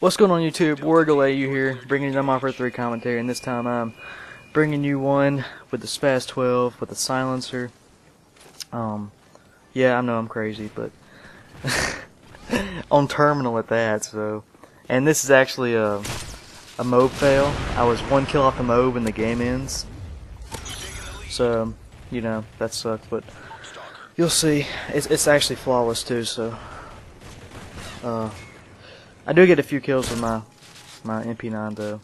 What's going on YouTube? War Eagle you here, bringing you Modern 3 commentary, and this time I'm bringing you one with the SPAS 12, with the silencer. Um, yeah, I know I'm crazy, but on terminal at that, so. And this is actually a, a MOAB fail. I was one kill off the MOAB and the game ends. So, you know, that sucks, but you'll see. It's, it's actually flawless too, so. Uh, I do get a few kills with my my MP9 though,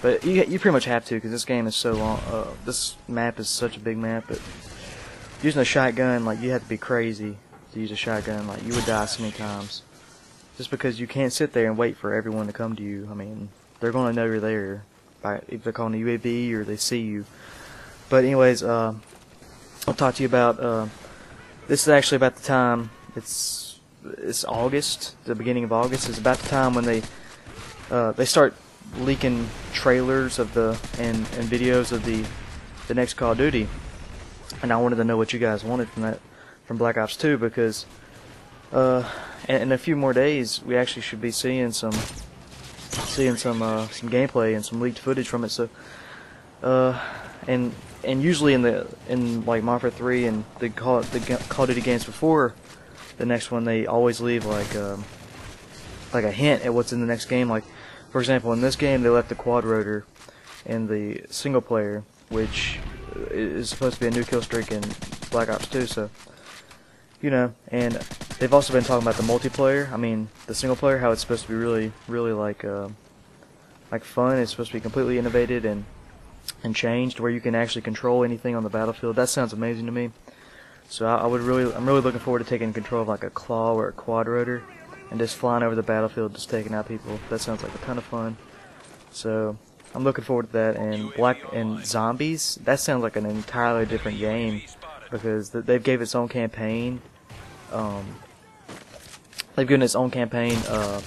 but you you pretty much have to because this game is so long. Uh, this map is such a big map. But using a shotgun, like you have to be crazy to use a shotgun. Like you would die so many times, just because you can't sit there and wait for everyone to come to you. I mean, they're gonna know you're there by if they're calling a UAV or they see you. But anyways, uh, I'll talk to you about. Uh, this is actually about the time it's it's August, the beginning of August is about the time when they uh, they start leaking trailers of the and, and videos of the the next Call of Duty, and I wanted to know what you guys wanted from that from Black Ops 2 because uh, in, a few more days we actually should be seeing some seeing some uh, some gameplay and some leaked footage from it. So uh, and and usually in the in like Modern 3 and the Call the Call of Duty games before the next one they always leave like um, like a hint at what's in the next game. Like for example, in this game they left the quad rotor in the single player, which is supposed to be a new kill streak in Black Ops 2. So you know, and they've also been talking about the multiplayer. I mean, the single player, how it's supposed to be really, really like uh, like fun. It's supposed to be completely innovated and and changed, where you can actually control anything on the battlefield. That sounds amazing to me. So I, I, would really, I'm really looking forward to taking control of like a claw or a quad rotor, and just flying over the battlefield, just taking out people. That sounds like a ton of fun. So I'm looking forward to that. And Black and Zombies, that sounds like an entirely different game because they've gave its own campaign. Um, they've given its own campaign. Uh,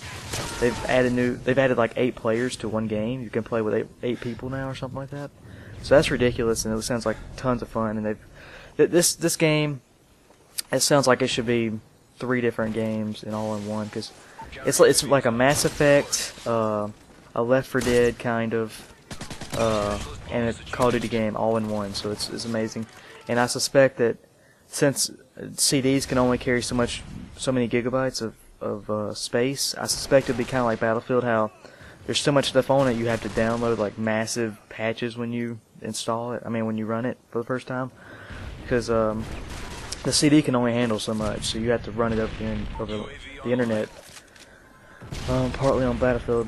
they've added new. They've added like eight players to one game. You can play with eight, eight people now or something like that. So that's ridiculous, and it sounds like tons of fun. And they've this this game, it sounds like it should be three different games and all in one because it's it's like a Mass Effect, uh, a Left 4 Dead kind of, uh, and a Call of Duty game all in one. So it's it's amazing, and I suspect that since CDs can only carry so much, so many gigabytes of of uh, space, I suspect it'd be kind of like Battlefield, how there's so much stuff on it you have to download like massive patches when you install it. I mean when you run it for the first time because um, the CD can only handle so much, so you have to run it over the, over the internet. Um, partly on Battlefield,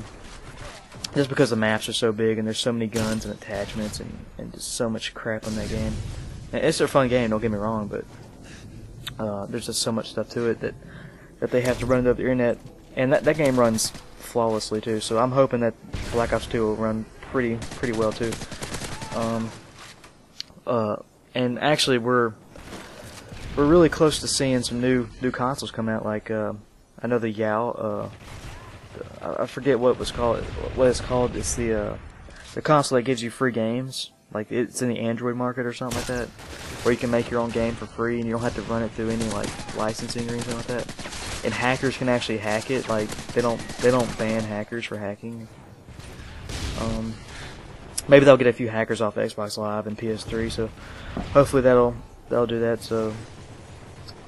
just because the maps are so big and there's so many guns and attachments and, and just so much crap in that game. And it's a fun game, don't get me wrong, but uh, there's just so much stuff to it that that they have to run it over the internet, and that that game runs flawlessly too. So I'm hoping that Black Ops 2 will run pretty pretty well too. Um, uh, and actually we're we're really close to seeing some new new consoles come out. Like uh, I know the Ouya, uh, I forget what was called. What it's called? It's the uh, the console that gives you free games. Like it's in the Android market or something like that, where you can make your own game for free and you don't have to run it through any like licensing or anything like that. And hackers can actually hack it. Like they don't they don't ban hackers for hacking. Um, maybe they'll get a few hackers off Xbox Live and PS3. So hopefully that'll that'll do that. So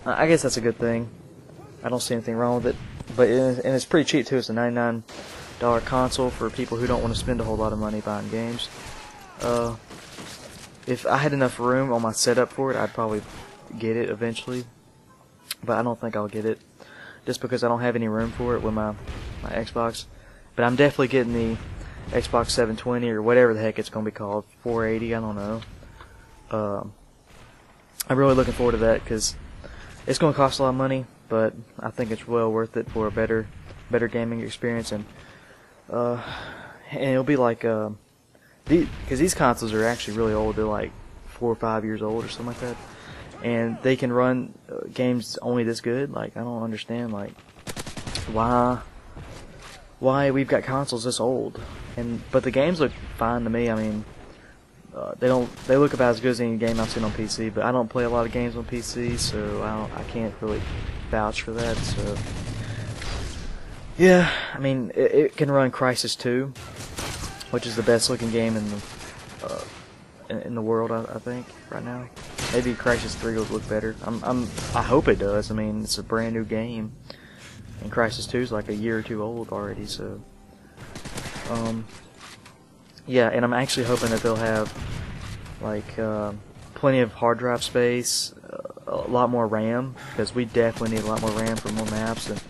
I guess that's a good thing. I don't see anything wrong with it. But and it's pretty cheap too. It's a $99 console for people who don't want to spend a whole lot of money buying games. Uh, if I had enough room on my setup for it, I'd probably get it eventually. But I don't think I'll get it just because I don't have any room for it with my my Xbox. But I'm definitely getting the Xbox 720 or whatever the heck it's going to be called, 480. I don't know. Um, I'm really looking forward to that because it's going to cost a lot of money, but I think it's well worth it for a better, better gaming experience, and uh, and it'll be like because the, these consoles are actually really old. They're like four or five years old or something like that, and they can run uh, games only this good. Like I don't understand like why why we've got consoles this old, and but the games look fine to me. I mean uh, they don't they look about as good as any game I've seen on PC, but I don't play a lot of games on PC, so I don't I can't really vouch for that. So, Yeah, I mean, it, it can run Crysis 2, which is the best looking game in the uh, in, in, the world, I, I, think, right now. Maybe Crysis 3 will look better. I'm, I'm, I hope it does. I mean, it's a brand new game, and Crysis 2 is like a year or two old already, so. Um, yeah, and I'm actually hoping that they'll have like uh, plenty of hard drive space, uh, a lot more RAM because we definitely need a lot more RAM for more maps and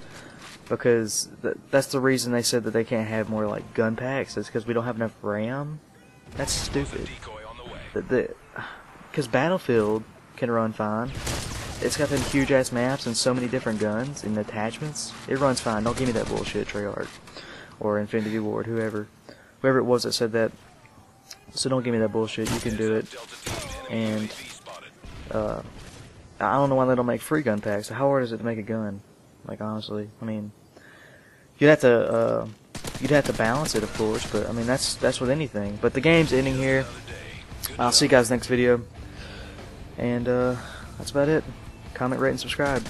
because th that's the reason they said that they can't have more like gun packs is because we don't have enough RAM. That's stupid. Because Battlefield can run fine. It's got them huge ass maps and so many different guns and attachments. It runs fine. Don't give me that bullshit, Treyarch or Infinity Ward, whoever, whoever it was that said that. So don't give me that bullshit. You can do it. And uh, I don't know why they don't make free gun packs. How hard is it to make a gun? Like honestly, I mean, you'd have to uh, you'd have to balance it, of course. But I mean, that's that's with anything. But the game's ending here. I'll see you guys next video. And uh, that's about it. Comment, rate, and subscribe.